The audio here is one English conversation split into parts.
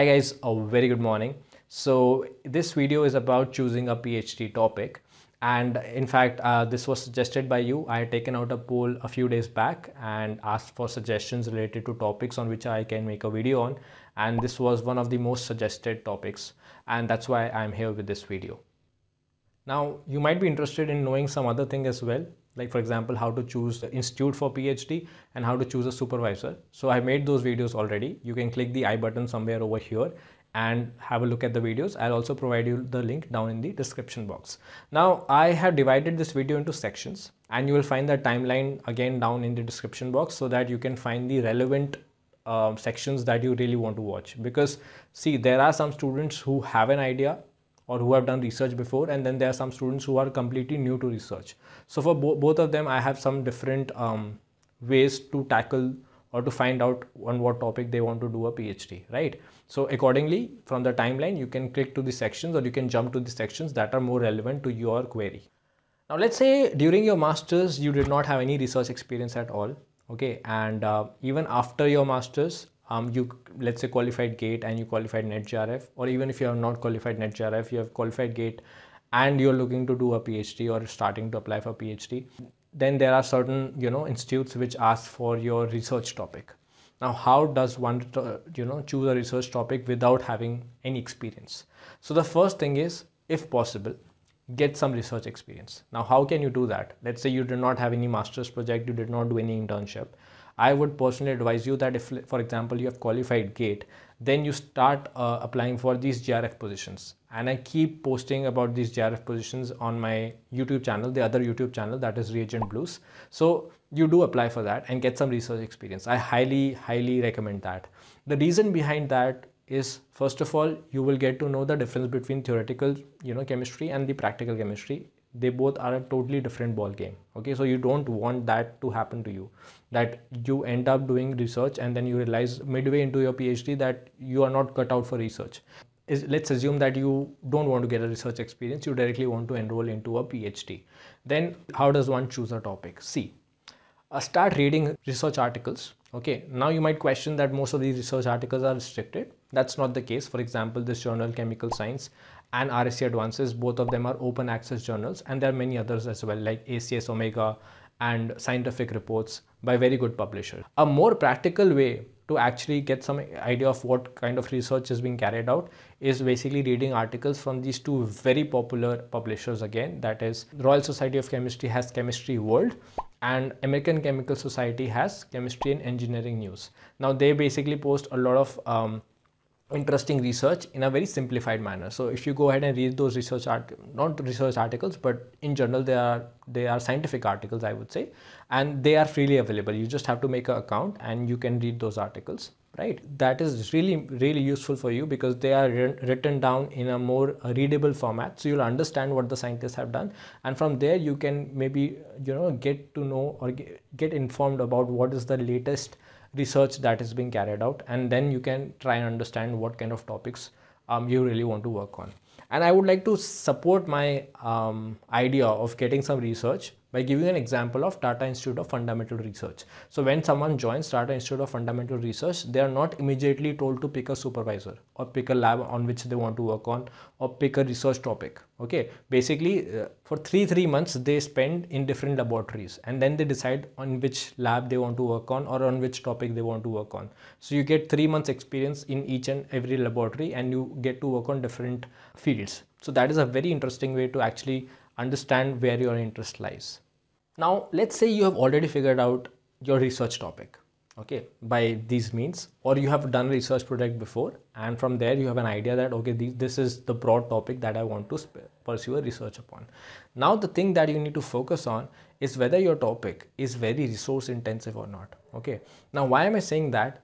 Hi guys, a very good morning. So this video is about choosing a PhD topic and in fact uh, this was suggested by you. I had taken out a poll a few days back and asked for suggestions related to topics on which I can make a video on and this was one of the most suggested topics and that's why I'm here with this video. Now you might be interested in knowing some other thing as well like for example how to choose the institute for phd and how to choose a supervisor. So i made those videos already. You can click the i button somewhere over here and have a look at the videos. I'll also provide you the link down in the description box. Now i have divided this video into sections and you will find the timeline again down in the description box so that you can find the relevant uh, sections that you really want to watch. Because see there are some students who have an idea or who have done research before and then there are some students who are completely new to research. So for bo both of them i have some different um, ways to tackle or to find out on what topic they want to do a phd right? So accordingly from the timeline you can click to the sections or you can jump to the sections that are more relevant to your query. Now let's say during your masters you did not have any research experience at all okay? And uh, even after your masters um, you let's say qualified gate and you qualified NET JRF or even if you have not qualified NET JRF you have qualified gate and you're looking to do a phd or starting to apply for phd then there are certain you know institutes which ask for your research topic. Now how does one you know choose a research topic without having any experience? So the first thing is if possible get some research experience. Now how can you do that? Let's say you did not have any master's project you did not do any internship I would personally advise you that if, for example, you have qualified GATE, then you start uh, applying for these JRF positions. And I keep posting about these JRF positions on my YouTube channel, the other YouTube channel that is Reagent Blues. So you do apply for that and get some research experience. I highly, highly recommend that. The reason behind that is first of all, you will get to know the difference between theoretical, you know, chemistry and the practical chemistry they both are a totally different ball game okay? So you don't want that to happen to you that you end up doing research and then you realize midway into your phd that you are not cut out for research. Is let's assume that you don't want to get a research experience you directly want to enroll into a phd then how does one choose a topic? See uh, start reading research articles okay? Now you might question that most of these research articles are restricted. That's not the case. For example this journal chemical science and RSC Advances. Both of them are open access journals and there are many others as well like ACS Omega and scientific reports by very good publishers. A more practical way to actually get some idea of what kind of research is being carried out is basically reading articles from these two very popular publishers again that is Royal Society of Chemistry has Chemistry World and American Chemical Society has Chemistry and Engineering News. Now they basically post a lot of um, interesting research in a very simplified manner. So if you go ahead and read those research art not research articles but in general they are they are scientific articles i would say and they are freely available. You just have to make an account and you can read those articles right. That is really really useful for you because they are written down in a more readable format. So you'll understand what the scientists have done. And from there you can maybe you know get to know or get informed about what is the latest research that is being carried out. And then you can try and understand what kind of topics um, you really want to work on. And i would like to support my um, idea of getting some research by giving an example of Tata Institute of Fundamental Research. So when someone joins Tata Institute of Fundamental Research, they are not immediately told to pick a supervisor or pick a lab on which they want to work on or pick a research topic. Okay, basically uh, for three, three months, they spend in different laboratories and then they decide on which lab they want to work on or on which topic they want to work on. So you get three months experience in each and every laboratory and you get to work on different fields. So that is a very interesting way to actually understand where your interest lies. Now, let's say you have already figured out your research topic, okay, by these means, or you have done a research project before, and from there you have an idea that, okay, this is the broad topic that I want to pursue a research upon. Now, the thing that you need to focus on is whether your topic is very resource intensive or not, okay. Now, why am I saying that?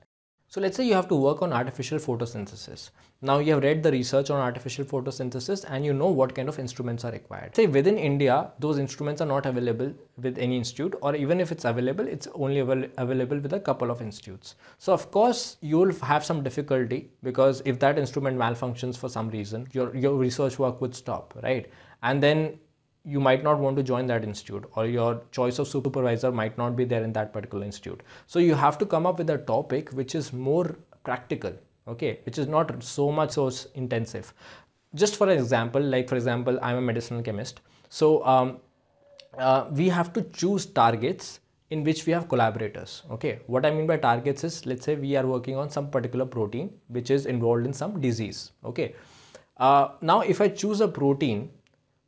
So let's say you have to work on artificial photosynthesis. Now you have read the research on artificial photosynthesis and you know what kind of instruments are required. Say within India, those instruments are not available with any institute or even if it's available, it's only avail available with a couple of institutes. So of course, you'll have some difficulty because if that instrument malfunctions for some reason, your, your research work would stop, right? And then you might not want to join that institute or your choice of supervisor might not be there in that particular institute. So you have to come up with a topic which is more practical okay which is not so much so intensive. Just for an example like for example i'm a medicinal chemist. So um, uh, we have to choose targets in which we have collaborators okay? What i mean by targets is let's say we are working on some particular protein which is involved in some disease okay? Uh, now if i choose a protein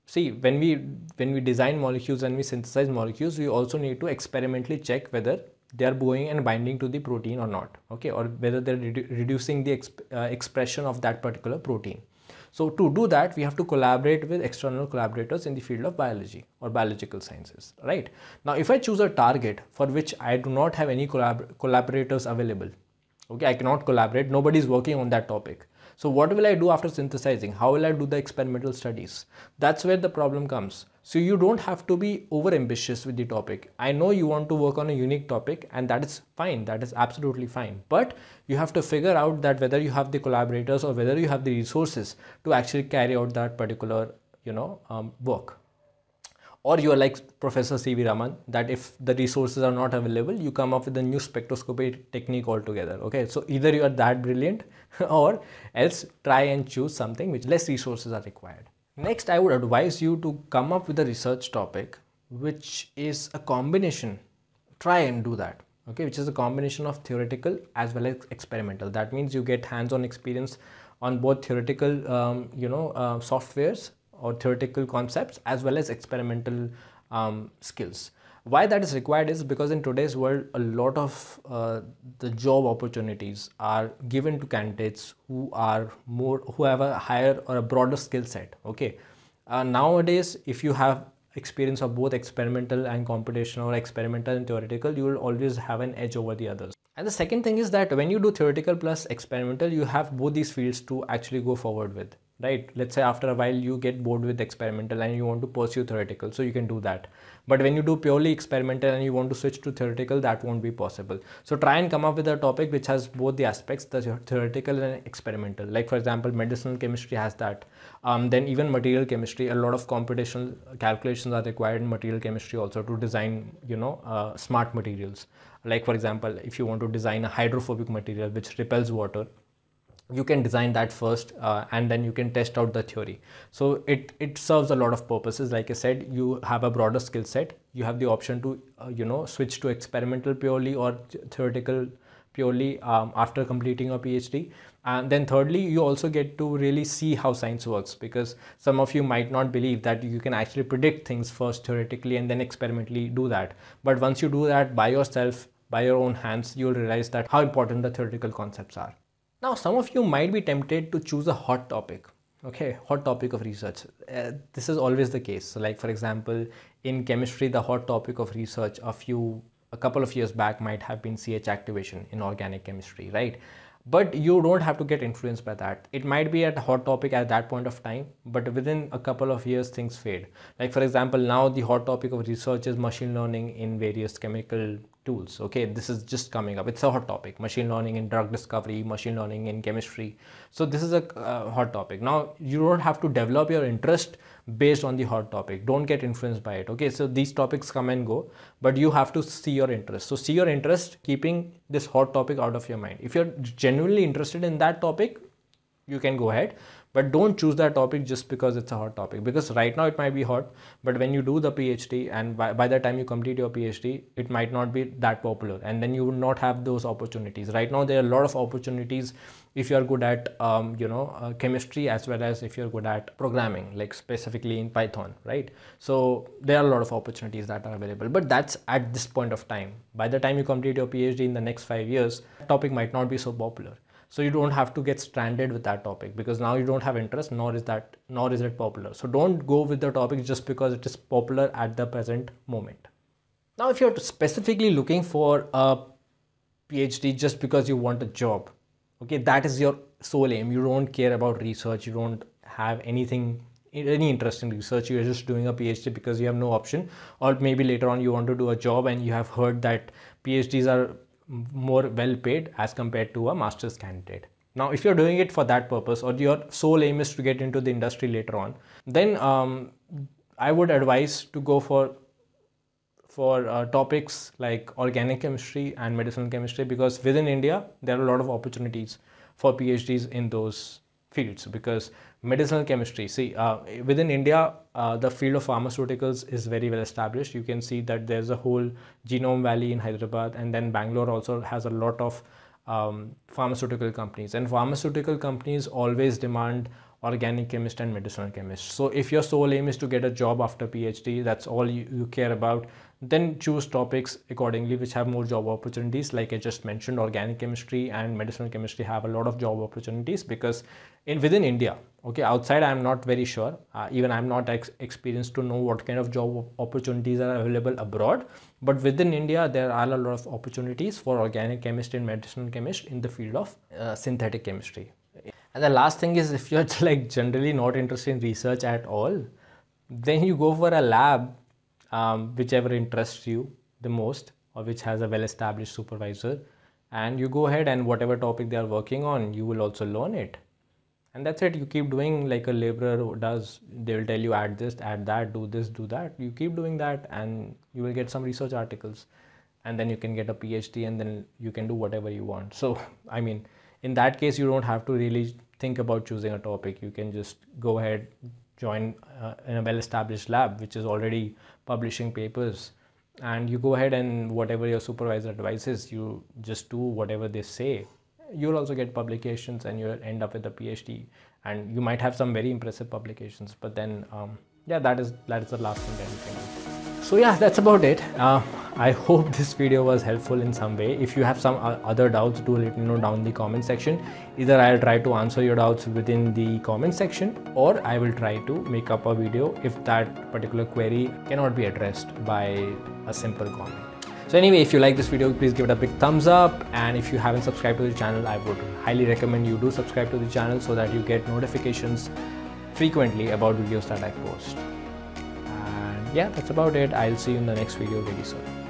see when we when we design molecules and we synthesize molecules we also need to experimentally check whether they are going and binding to the protein or not okay or whether they're redu reducing the exp uh, expression of that particular protein so to do that, we have to collaborate with external collaborators in the field of biology or biological sciences, right? Now, if I choose a target for which I do not have any collab collaborators available, okay, I cannot collaborate, nobody is working on that topic. So what will I do after synthesizing? How will I do the experimental studies? That's where the problem comes. So you don't have to be over ambitious with the topic. I know you want to work on a unique topic and that is fine. That is absolutely fine. But you have to figure out that whether you have the collaborators or whether you have the resources to actually carry out that particular, you know, um, work. Or you are like Professor C.V. Raman, that if the resources are not available, you come up with a new spectroscopy technique altogether. Okay, so either you are that brilliant or else try and choose something which less resources are required. Next, I would advise you to come up with a research topic which is a combination. Try and do that. Okay, which is a combination of theoretical as well as experimental. That means you get hands-on experience on both theoretical, um, you know, uh, softwares or theoretical concepts as well as experimental um, skills. Why that is required is because in today's world a lot of uh, the job opportunities are given to candidates who are more who have a higher or a broader skill set okay? Uh, nowadays if you have experience of both experimental and computational or experimental and theoretical you will always have an edge over the others. And the second thing is that when you do theoretical plus experimental you have both these fields to actually go forward with right? Let's say after a while you get bored with experimental and you want to pursue theoretical so you can do that. But when you do purely experimental and you want to switch to theoretical that won't be possible. So try and come up with a topic which has both the aspects the theoretical and experimental. Like for example medicinal chemistry has that. Um, then even material chemistry a lot of computational calculations are required in material chemistry also to design you know uh, smart materials. Like for example if you want to design a hydrophobic material which repels water you can design that first uh, and then you can test out the theory. So it it serves a lot of purposes. Like i said you have a broader skill set. You have the option to uh, you know switch to experimental purely or theoretical purely um, after completing a phd and then thirdly you also get to really see how science works because some of you might not believe that you can actually predict things first theoretically and then experimentally do that. But once you do that by yourself by your own hands you'll realize that how important the theoretical concepts are now, some of you might be tempted to choose a hot topic. Okay, hot topic of research. Uh, this is always the case. So like for example, in chemistry, the hot topic of research a few, a couple of years back might have been CH activation in organic chemistry, right? But you don't have to get influenced by that. It might be a hot topic at that point of time, but within a couple of years, things fade. Like for example, now the hot topic of research is machine learning in various chemical tools. Okay this is just coming up. It's a hot topic. Machine learning in drug discovery machine learning in chemistry. So this is a uh, hot topic. Now you don't have to develop your interest based on the hot topic. Don't get influenced by it. Okay so these topics come and go but you have to see your interest. So see your interest keeping this hot topic out of your mind. If you're genuinely interested in that topic you can go ahead but don't choose that topic just because it's a hot topic. Because right now it might be hot but when you do the phd and by, by the time you complete your phd it might not be that popular. And then you will not have those opportunities. Right now there are a lot of opportunities if you are good at um, you know uh, chemistry as well as if you're good at programming like specifically in python right? So there are a lot of opportunities that are available. But that's at this point of time. By the time you complete your phd in the next five years topic might not be so popular so you don't have to get stranded with that topic because now you don't have interest nor is that nor is it popular. So don't go with the topic just because it is popular at the present moment. Now if you're specifically looking for a phd just because you want a job okay that is your sole aim. You don't care about research. You don't have anything any interest in research. You're just doing a phd because you have no option. Or maybe later on you want to do a job and you have heard that phds are more well paid as compared to a master's candidate. Now, if you're doing it for that purpose or your sole aim is to get into the industry later on, then um, I would advise to go for for uh, topics like organic chemistry and medicinal chemistry because within India there are a lot of opportunities for PhDs in those fields because medicinal chemistry see uh, within india uh, the field of pharmaceuticals is very well established. You can see that there's a whole genome valley in hyderabad and then bangalore also has a lot of um, pharmaceutical companies. And pharmaceutical companies always demand organic chemist and medicinal chemist. So if your sole aim is to get a job after phd that's all you, you care about then choose topics accordingly which have more job opportunities. Like i just mentioned organic chemistry and medicinal chemistry have a lot of job opportunities because in within india okay outside i'm not very sure. Uh, even i'm not ex- experienced to know what kind of job opportunities are available abroad. But within india there are a lot of opportunities for organic chemist and medicinal chemist in the field of uh, synthetic chemistry and the last thing is if you're like generally not interested in research at all then you go for a lab um, whichever interests you the most or which has a well established supervisor and you go ahead and whatever topic they are working on you will also learn it. And that's it. You keep doing like a laborer does they will tell you add this add that do this do that. You keep doing that and you will get some research articles and then you can get a phd and then you can do whatever you want. So i mean in that case you don't have to really think about choosing a topic. You can just go ahead join uh, in a well established lab which is already publishing papers. And you go ahead and whatever your supervisor advises you just do whatever they say. You'll also get publications and you'll end up with a phd and you might have some very impressive publications but then um, yeah that is that is the last thing that you can do. So yeah that's about it. Uh, i hope this video was helpful in some way if you have some other doubts do let me know down in the comment section either i'll try to answer your doubts within the comment section or i will try to make up a video if that particular query cannot be addressed by a simple comment so anyway, if you like this video, please give it a big thumbs up. And if you haven't subscribed to the channel, I would highly recommend you do subscribe to the channel so that you get notifications frequently about videos that I post. And yeah, that's about it. I'll see you in the next video really soon.